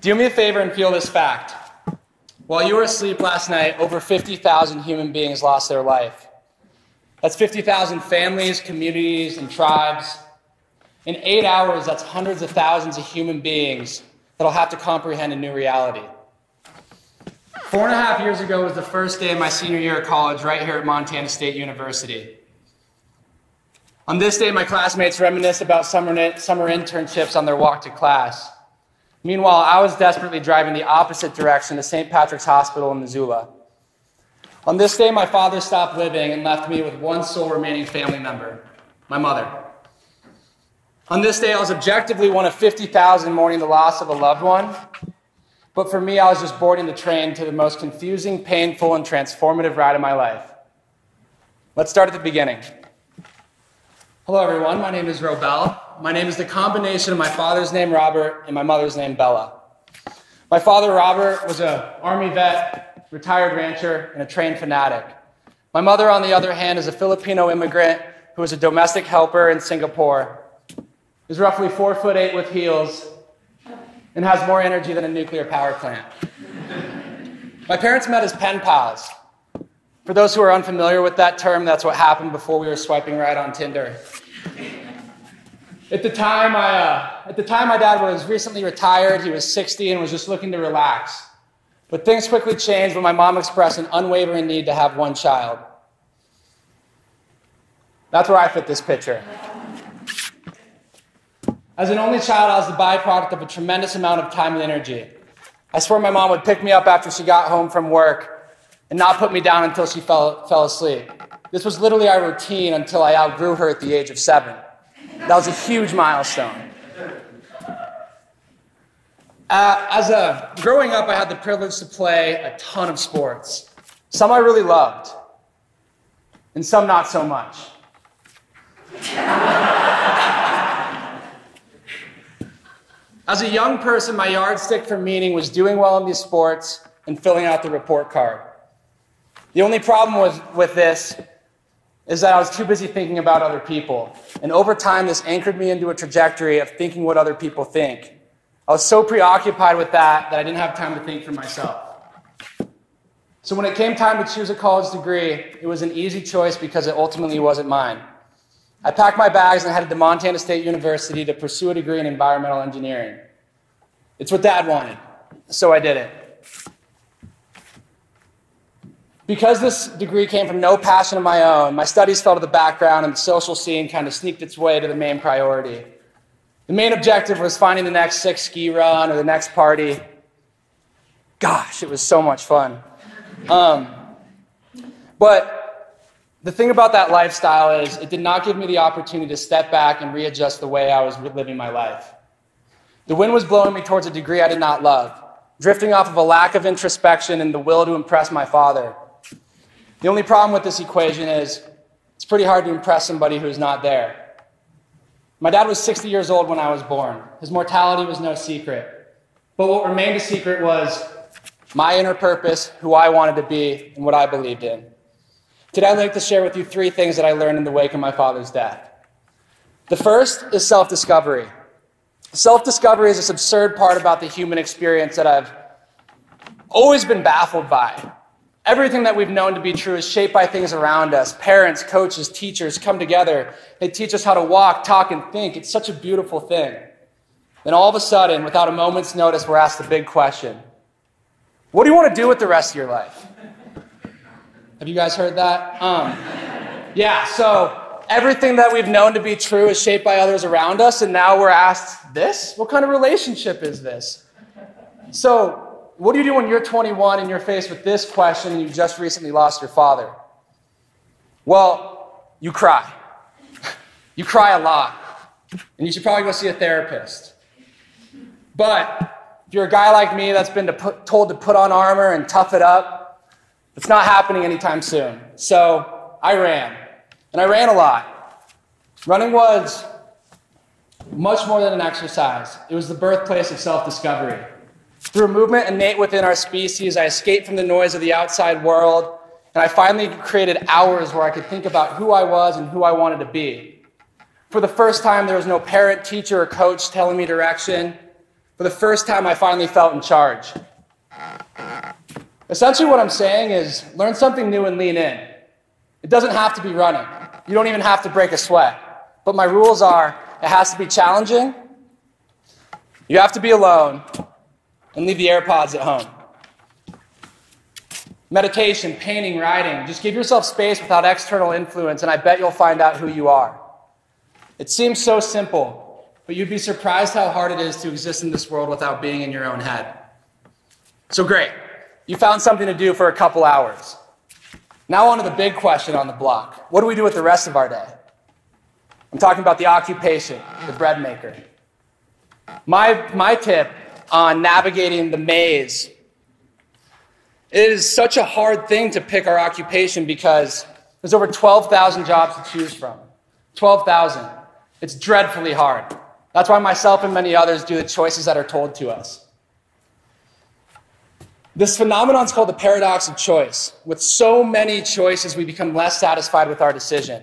Do me a favor and feel this fact. While you were asleep last night, over 50,000 human beings lost their life. That's 50,000 families, communities, and tribes. In eight hours, that's hundreds of thousands of human beings that'll have to comprehend a new reality. Four and a half years ago was the first day of my senior year of college right here at Montana State University. On this day, my classmates reminisce about summer, summer internships on their walk to class. Meanwhile, I was desperately driving the opposite direction to St. Patrick's Hospital in Missoula. On this day, my father stopped living and left me with one sole remaining family member, my mother. On this day, I was objectively one of 50,000 mourning the loss of a loved one. But for me, I was just boarding the train to the most confusing, painful, and transformative ride of my life. Let's start at the beginning. Hello, everyone. My name is Robell. My name is the combination of my father's name, Robert, and my mother's name, Bella. My father, Robert, was an Army vet, retired rancher, and a trained fanatic. My mother, on the other hand, is a Filipino immigrant who was a domestic helper in Singapore, is roughly four foot eight with heels, and has more energy than a nuclear power plant. My parents met as pen pals. For those who are unfamiliar with that term, that's what happened before we were swiping right on Tinder. At the time, I, uh, at the time, my dad was recently retired. He was 60 and was just looking to relax. But things quickly changed when my mom expressed an unwavering need to have one child. That's where I fit this picture. As an only child, I was the byproduct of a tremendous amount of time and energy. I swear my mom would pick me up after she got home from work and not put me down until she fell, fell asleep. This was literally our routine until I outgrew her at the age of seven. That was a huge milestone. Uh, as a growing up, I had the privilege to play a ton of sports. Some I really loved, and some not so much. As a young person, my yardstick for meaning was doing well in these sports and filling out the report card. The only problem with, with this is that I was too busy thinking about other people. And over time, this anchored me into a trajectory of thinking what other people think. I was so preoccupied with that that I didn't have time to think for myself. So when it came time to choose a college degree, it was an easy choice because it ultimately wasn't mine. I packed my bags and headed to Montana State University to pursue a degree in environmental engineering. It's what dad wanted, so I did it. Because this degree came from no passion of my own, my studies fell to the background and the social scene kind of sneaked its way to the main priority. The main objective was finding the next six ski run or the next party. Gosh, it was so much fun. Um, but the thing about that lifestyle is it did not give me the opportunity to step back and readjust the way I was living my life. The wind was blowing me towards a degree I did not love, drifting off of a lack of introspection and the will to impress my father. The only problem with this equation is it's pretty hard to impress somebody who's not there. My dad was 60 years old when I was born. His mortality was no secret. But what remained a secret was my inner purpose, who I wanted to be, and what I believed in. Today, I'd like to share with you three things that I learned in the wake of my father's death. The first is self discovery. Self discovery is this absurd part about the human experience that I've always been baffled by. Everything that we've known to be true is shaped by things around us. Parents, coaches, teachers come together. They teach us how to walk, talk, and think. It's such a beautiful thing. Then all of a sudden, without a moment's notice, we're asked the big question What do you want to do with the rest of your life? Have you guys heard that? Um, yeah, so everything that we've known to be true is shaped by others around us, and now we're asked this? What kind of relationship is this? So, what do you do when you're 21 and you're faced with this question and you just recently lost your father? Well, you cry. you cry a lot. And you should probably go see a therapist. But if you're a guy like me that's been to put, told to put on armor and tough it up, it's not happening anytime soon. So I ran. And I ran a lot. Running was much more than an exercise, it was the birthplace of self discovery. Through movement innate within our species, I escaped from the noise of the outside world, and I finally created hours where I could think about who I was and who I wanted to be. For the first time, there was no parent, teacher, or coach telling me direction. for the first time I finally felt in charge. Essentially, what I'm saying is learn something new and lean in. It doesn't have to be running, you don't even have to break a sweat. But my rules are it has to be challenging, you have to be alone, and leave the AirPods at home. Meditation, painting, writing, just give yourself space without external influence, and I bet you'll find out who you are. It seems so simple, but you'd be surprised how hard it is to exist in this world without being in your own head. So great. You found something to do for a couple hours. Now, on to the big question on the block. What do we do with the rest of our day? I'm talking about the occupation, the bread maker. My, my tip on navigating the maze it is such a hard thing to pick our occupation because there's over 12,000 jobs to choose from. 12,000. It's dreadfully hard. That's why myself and many others do the choices that are told to us. This phenomenon is called the paradox of choice. With so many choices, we become less satisfied with our decision.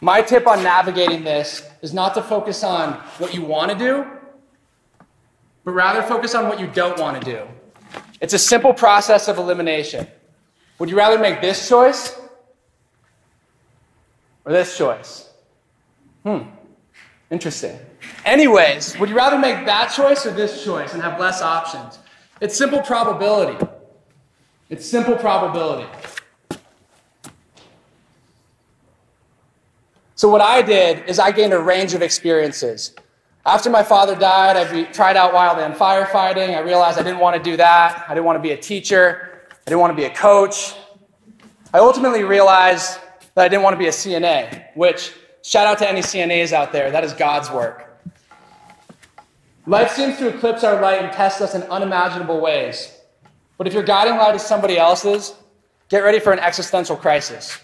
My tip on navigating this is not to focus on what you want to do, but rather focus on what you don't want to do. It's a simple process of elimination. Would you rather make this choice or this choice? Hmm, interesting. Anyways, would you rather make that choice or this choice and have less options? It's simple probability. It's simple probability. So, what I did is I gained a range of experiences. After my father died, I tried out wildland firefighting. I realized I didn't want to do that. I didn't want to be a teacher. I didn't want to be a coach. I ultimately realized that I didn't want to be a CNA, which, shout out to any CNAs out there, that is God's work. Life seems to eclipse our light and test us in unimaginable ways. But if your guiding light is somebody else's, get ready for an existential crisis.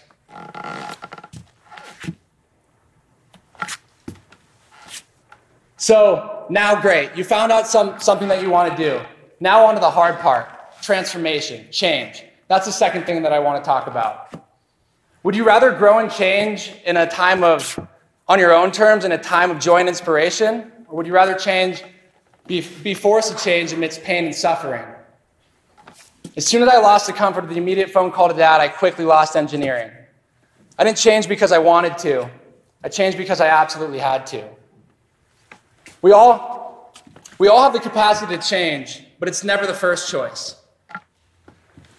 So now, great. You found out some, something that you want to do. Now, on to the hard part transformation, change. That's the second thing that I want to talk about. Would you rather grow and change in a time of, on your own terms, in a time of joy and inspiration? Or would you rather change be, be forced to change amidst pain and suffering. As soon as I lost the comfort of the immediate phone call to dad, I quickly lost engineering. I didn't change because I wanted to. I changed because I absolutely had to. We all, we all have the capacity to change, but it's never the first choice.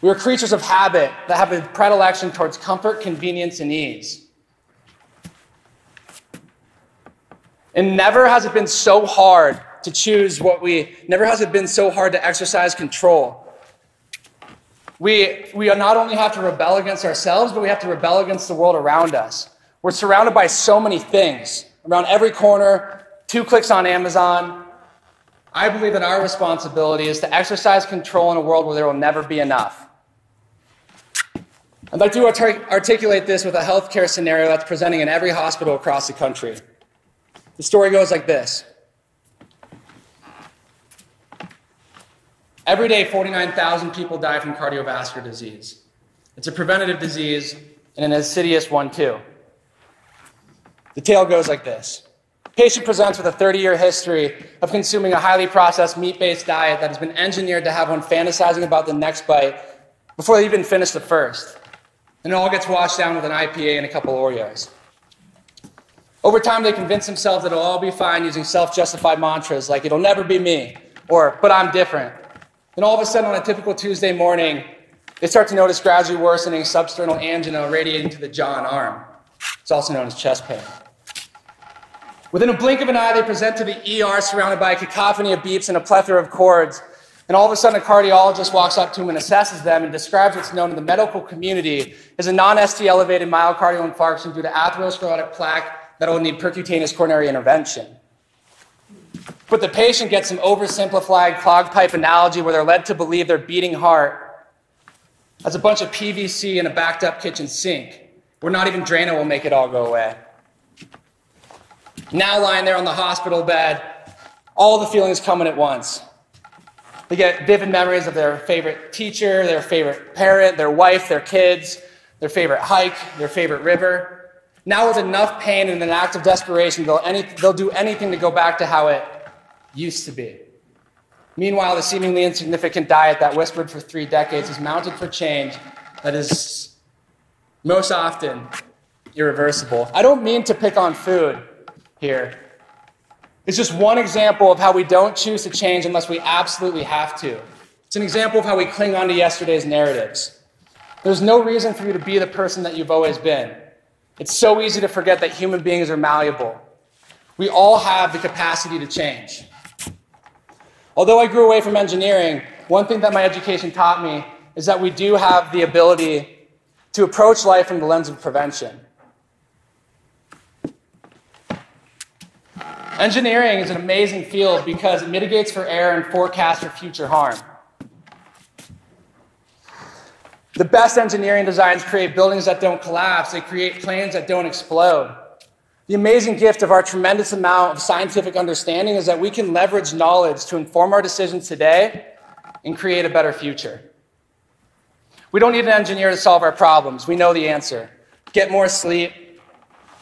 We are creatures of habit that have a predilection towards comfort, convenience, and ease. And never has it been so hard to choose what we, never has it been so hard to exercise control. We, we not only have to rebel against ourselves, but we have to rebel against the world around us. We're surrounded by so many things around every corner, two clicks on Amazon. I believe that our responsibility is to exercise control in a world where there will never be enough. I'd like to articulate this with a healthcare scenario that's presenting in every hospital across the country. The story goes like this Every day, 49,000 people die from cardiovascular disease. It's a preventative disease and an insidious one, too. The tale goes like this Patient presents with a 30 year history of consuming a highly processed meat based diet that has been engineered to have one fantasizing about the next bite before they even finish the first. And it all gets washed down with an IPA and a couple Oreos. Over time, they convince themselves that it'll all be fine using self justified mantras like, it'll never be me, or, but I'm different. Then all of a sudden, on a typical Tuesday morning, they start to notice gradually worsening substernal angina radiating to the jaw and arm. It's also known as chest pain. Within a blink of an eye, they present to the ER surrounded by a cacophony of beeps and a plethora of cords. And all of a sudden, a cardiologist walks up to them and assesses them and describes what's known in the medical community as a non ST elevated myocardial infarction due to atherosclerotic plaque that will need percutaneous coronary intervention. But the patient gets some oversimplified clogged pipe analogy where they're led to believe their beating heart has a bunch of PVC in a backed up kitchen sink, where not even Drano will make it all go away. Now lying there on the hospital bed, all the feelings coming at once. They get vivid memories of their favorite teacher, their favorite parent, their wife, their kids, their favorite hike, their favorite river. Now, with enough pain and an act of desperation, they'll, any, they'll do anything to go back to how it used to be. Meanwhile, the seemingly insignificant diet that whispered for three decades is mounted for change that is most often irreversible. I don't mean to pick on food here. It's just one example of how we don't choose to change unless we absolutely have to. It's an example of how we cling on to yesterday's narratives. There's no reason for you to be the person that you've always been. It's so easy to forget that human beings are malleable. We all have the capacity to change. Although I grew away from engineering, one thing that my education taught me is that we do have the ability to approach life from the lens of prevention. Engineering is an amazing field because it mitigates for error and forecasts for future harm. The best engineering designs create buildings that don't collapse, they create planes that don't explode. The amazing gift of our tremendous amount of scientific understanding is that we can leverage knowledge to inform our decisions today and create a better future. We don't need an engineer to solve our problems. We know the answer. Get more sleep,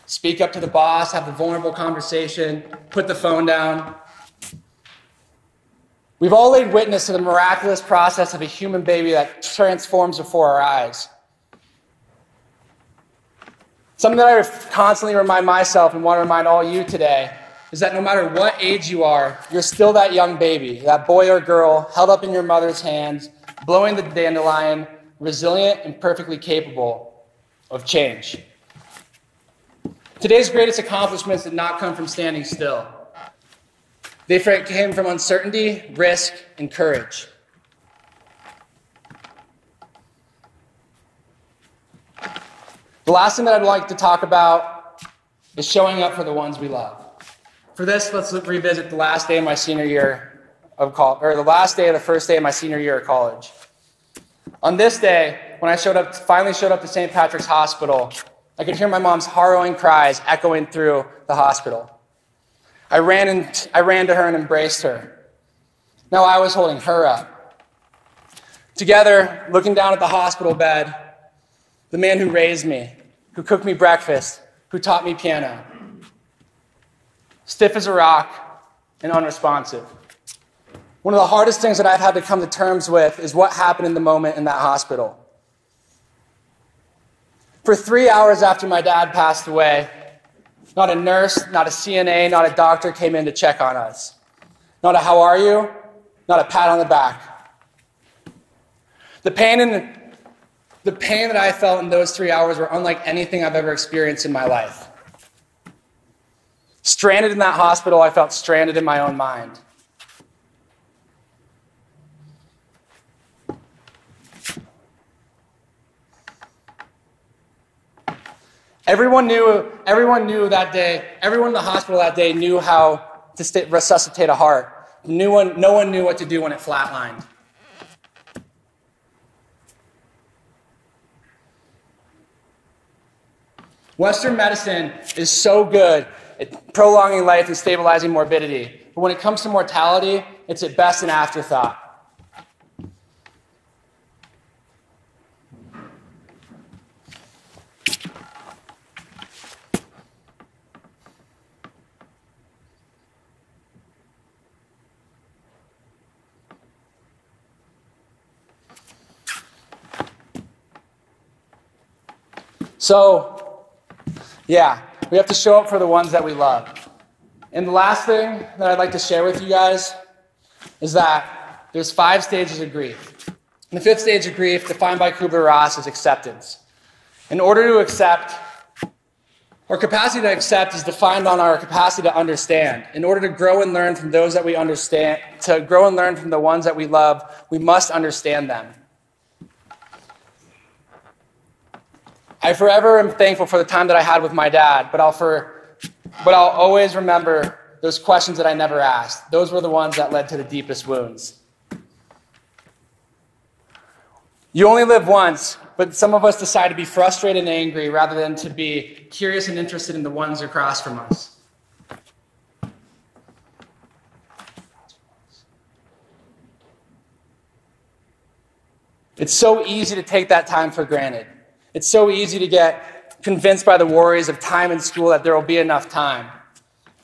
speak up to the boss, have the vulnerable conversation, put the phone down. We've all laid witness to the miraculous process of a human baby that transforms before our eyes. Something that I constantly remind myself and want to remind all you today is that no matter what age you are, you're still that young baby, that boy or girl held up in your mother's hands, blowing the dandelion, resilient and perfectly capable of change. Today's greatest accomplishments did not come from standing still. They came from uncertainty, risk, and courage. The last thing that I'd like to talk about is showing up for the ones we love. For this, let's revisit the last day of my senior year of college, or the last day of the first day of my senior year of college. On this day, when I showed up, finally showed up to St. Patrick's Hospital, I could hear my mom's harrowing cries echoing through the hospital. I ran, and, I ran to her and embraced her. Now I was holding her up. Together, looking down at the hospital bed, the man who raised me, who cooked me breakfast, who taught me piano. Stiff as a rock and unresponsive. One of the hardest things that I've had to come to terms with is what happened in the moment in that hospital. For three hours after my dad passed away, not a nurse, not a CNA, not a doctor came in to check on us. Not a how are you, not a pat on the back. The pain and the pain that I felt in those three hours were unlike anything I've ever experienced in my life. Stranded in that hospital, I felt stranded in my own mind. Everyone knew, everyone knew that day, everyone in the hospital that day knew how to resuscitate a heart. One, no one knew what to do when it flatlined. Western medicine is so good at prolonging life and stabilizing morbidity. But when it comes to mortality, it's at best an afterthought. So, yeah, we have to show up for the ones that we love. And the last thing that I'd like to share with you guys is that there's five stages of grief. And the fifth stage of grief, defined by Kubler-Ross, is acceptance. In order to accept, our capacity to accept is defined on our capacity to understand. In order to grow and learn from those that we understand, to grow and learn from the ones that we love, we must understand them. I forever am thankful for the time that I had with my dad, but I'll, for, but I'll always remember those questions that I never asked. Those were the ones that led to the deepest wounds. You only live once, but some of us decide to be frustrated and angry rather than to be curious and interested in the ones across from us. It's so easy to take that time for granted. It's so easy to get convinced by the worries of time in school that there will be enough time.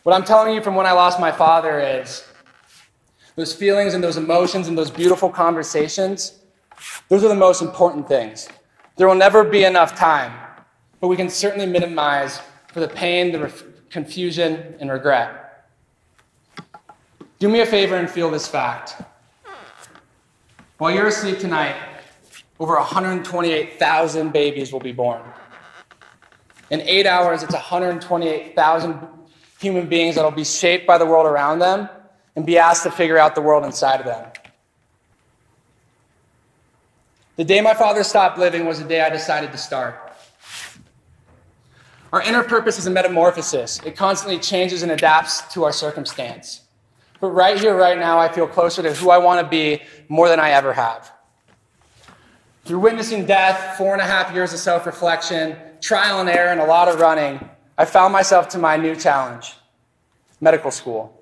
What I'm telling you from when I lost my father is those feelings and those emotions and those beautiful conversations, those are the most important things. There will never be enough time, but we can certainly minimize for the pain, the confusion, and regret. Do me a favor and feel this fact. While you're asleep tonight, over 128,000 babies will be born. In eight hours, it's 128,000 human beings that will be shaped by the world around them and be asked to figure out the world inside of them. The day my father stopped living was the day I decided to start. Our inner purpose is a metamorphosis. It constantly changes and adapts to our circumstance. But right here, right now, I feel closer to who I want to be more than I ever have. Through witnessing death, four and a half years of self reflection, trial and error, and a lot of running, I found myself to my new challenge medical school.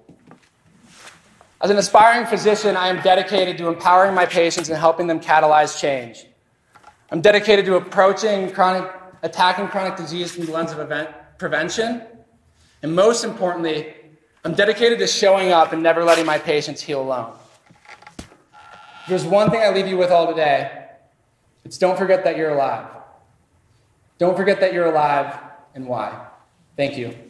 As an aspiring physician, I am dedicated to empowering my patients and helping them catalyze change. I'm dedicated to approaching chronic, attacking chronic disease from the lens of event prevention. And most importantly, I'm dedicated to showing up and never letting my patients heal alone. There's one thing I leave you with all today, it's don't forget that you're alive. Don't forget that you're alive and why. Thank you.